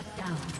Shut down.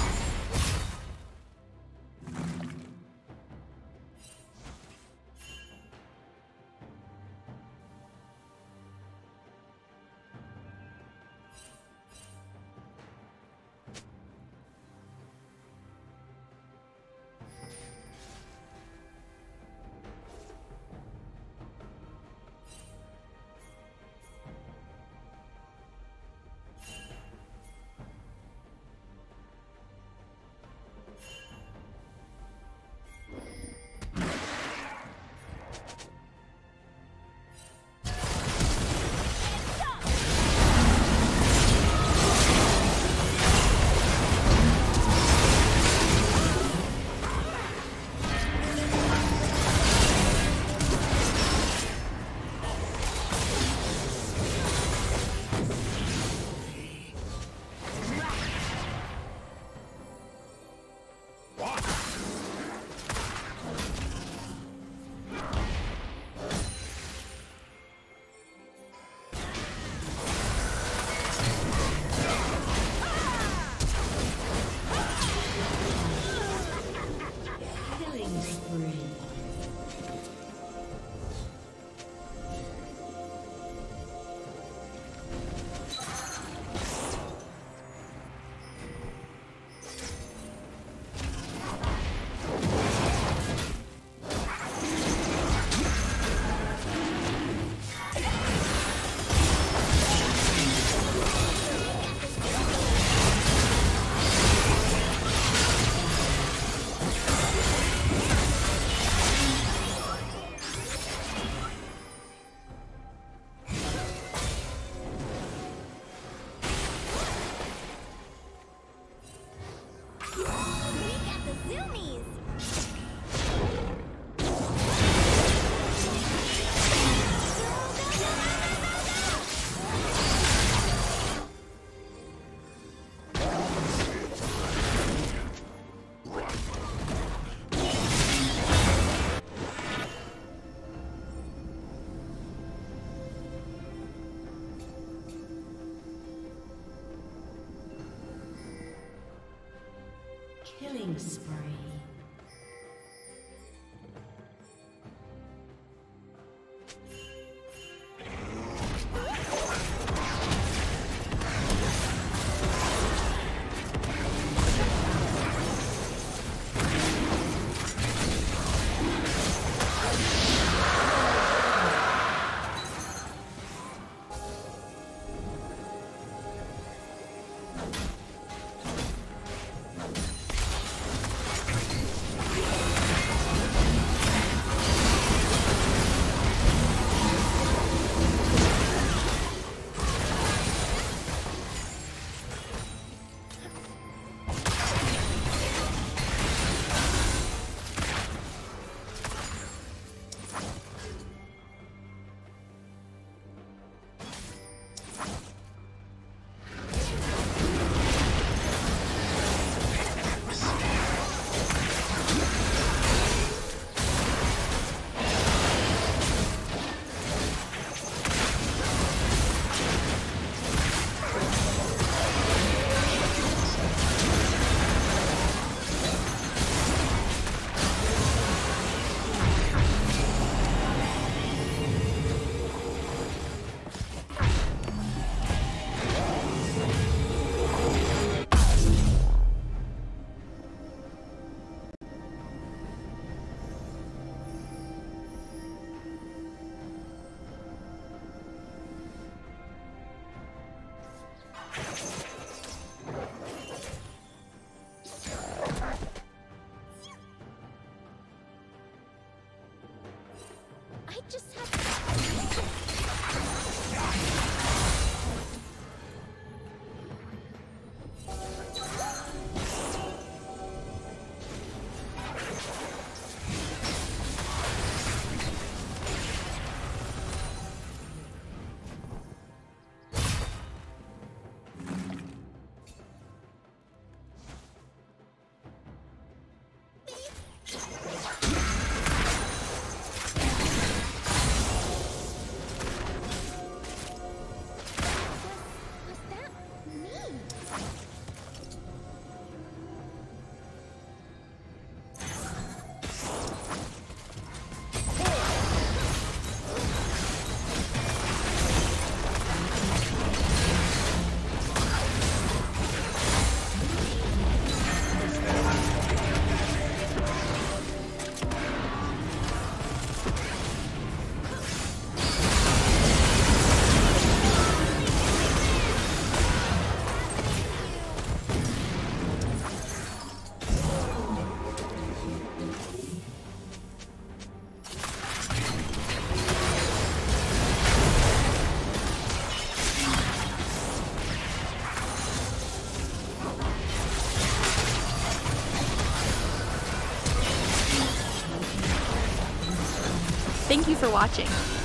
For watching.